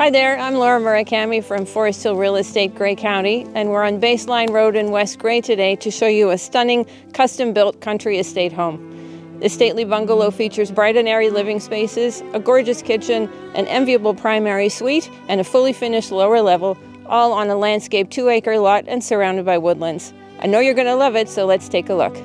Hi there, I'm Laura Murakami from Forest Hill Real Estate, Grey County, and we're on Baseline Road in West Grey today to show you a stunning custom-built country estate home. The stately bungalow features bright and airy living spaces, a gorgeous kitchen, an enviable primary suite, and a fully finished lower level, all on a landscaped two-acre lot and surrounded by woodlands. I know you're going to love it, so let's take a look.